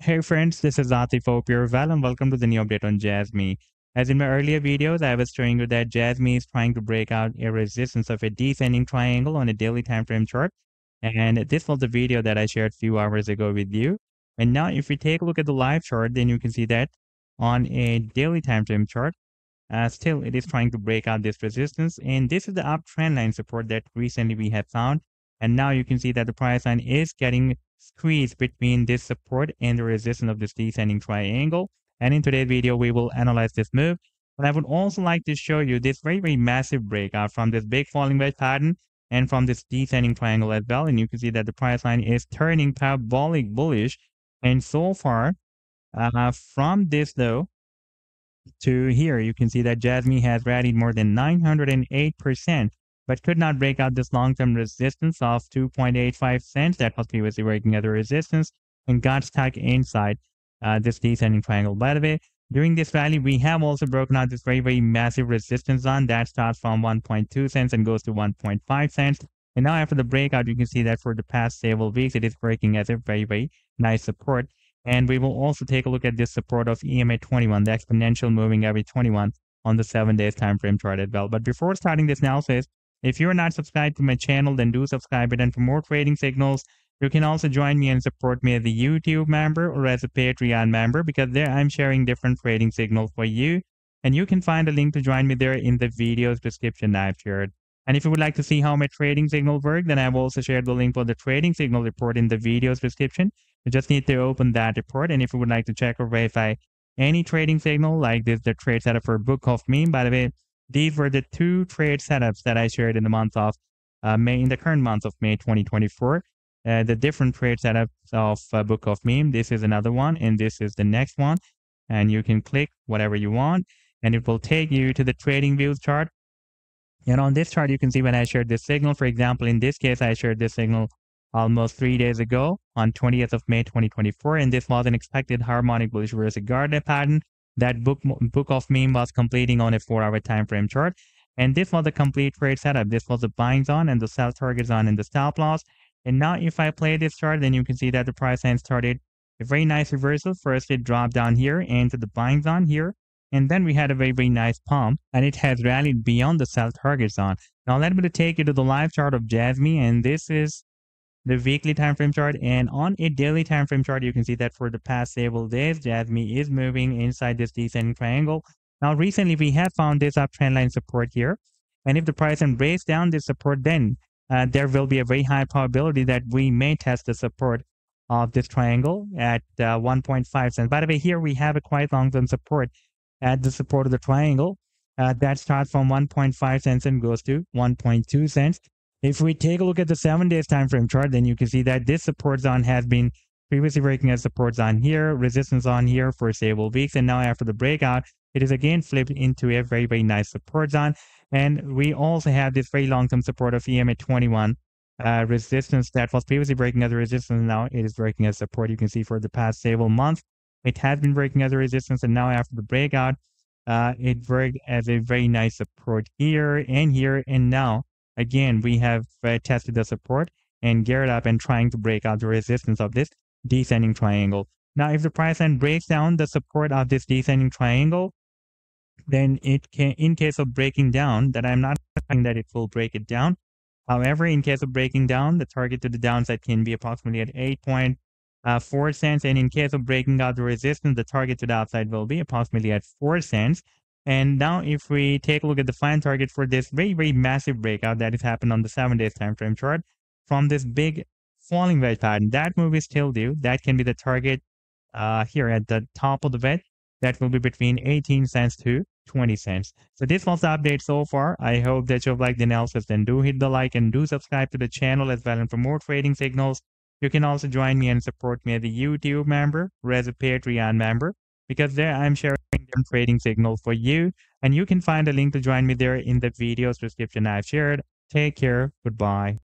Hey friends, this is Atif Hope you're and welcome to the new update on Jasmy. As in my earlier videos, I was showing you that Jasmy is trying to break out a resistance of a descending triangle on a daily time frame chart. And this was the video that I shared a few hours ago with you. And now if we take a look at the live chart, then you can see that on a daily time frame chart, uh, still it is trying to break out this resistance. And this is the uptrend line support that recently we have found. And now you can see that the price line is getting squeezed between this support and the resistance of this descending triangle. And in today's video, we will analyze this move. But I would also like to show you this very, very massive breakout from this big falling wedge pattern and from this descending triangle as well. And you can see that the price line is turning parabolic bullish. And so far, uh, from this though, to here, you can see that Jasmy has rallied more than 908% but could not break out this long-term resistance of 2.85 cents that was previously working at a resistance and got stuck inside uh, this descending triangle. By the way, during this rally, we have also broken out this very, very massive resistance zone that starts from 1.2 cents and goes to 1.5 cents. And now after the breakout, you can see that for the past several weeks, it is breaking as a very, very nice support. And we will also take a look at this support of EMA 21, the exponential moving average 21 on the seven days time frame chart as well. But before starting this analysis, if you're not subscribed to my channel, then do subscribe it. And for more trading signals, you can also join me and support me as a YouTube member or as a Patreon member because there I'm sharing different trading signals for you. And you can find a link to join me there in the video's description I've shared. And if you would like to see how my trading signal work, then I've also shared the link for the trading signal report in the video's description. You just need to open that report. And if you would like to check or verify any trading signal like this, the trade setup for Book of Meme, by the way, these were the two trade setups that I shared in the month of uh, May, in the current month of May 2024. Uh, the different trade setups of uh, Book of Meme. This is another one, and this is the next one. And you can click whatever you want, and it will take you to the trading views chart. And on this chart, you can see when I shared this signal. For example, in this case, I shared this signal almost three days ago on 20th of May 2024, and this was an expected harmonic bullish reverse Gartley pattern that book book of meme was completing on a four hour time frame chart. And this was a complete trade setup. This was the buying zone and the sell target zone and the stop loss. And now if I play this chart, then you can see that the price line started a very nice reversal. First, it dropped down here into the buying zone here. And then we had a very, very nice pump and it has rallied beyond the sell target zone. Now let me take you to the live chart of Jasmy. And this is the weekly time frame chart and on a daily time frame chart you can see that for the past several days jasmy is moving inside this descending triangle. Now recently we have found this uptrend line support here and if the price and breaks down this support then uh, there will be a very high probability that we may test the support of this triangle at uh, 1.5 cents. By the way here we have a quite long-term support at the support of the triangle uh, that starts from 1.5 cents and goes to 1.2 cents if we take a look at the seven days time frame chart, then you can see that this support zone has been previously breaking as support zone here, resistance on here for several weeks, and now after the breakout, it is again flipped into a very, very nice support zone. And we also have this very long-term support of EMA 21 uh, resistance that was previously breaking as a resistance, now it is breaking as support. You can see for the past several months, it has been breaking as a resistance, and now after the breakout, uh, it worked as a very nice support here and here, and now Again, we have uh, tested the support and geared up and trying to break out the resistance of this descending triangle. Now, if the price line breaks down the support of this descending triangle, then it can, in case of breaking down, that I'm not saying that it will break it down. However, in case of breaking down, the target to the downside can be approximately at 8.4 cents. And in case of breaking out the resistance, the target to the upside will be approximately at 4 cents. And now if we take a look at the final target for this very, very massive breakout that has happened on the seven days time frame chart from this big falling wedge pattern, that move is still due. That can be the target uh, here at the top of the wedge. That will be between 18 cents to 20 cents. So this was the update so far. I hope that you've liked the analysis. Then do hit the like and do subscribe to the channel as well. And for more trading signals, you can also join me and support me as a YouTube member or as a Patreon member because there I'm sharing them trading signals for you. And you can find a link to join me there in the video's description I've shared. Take care. Goodbye.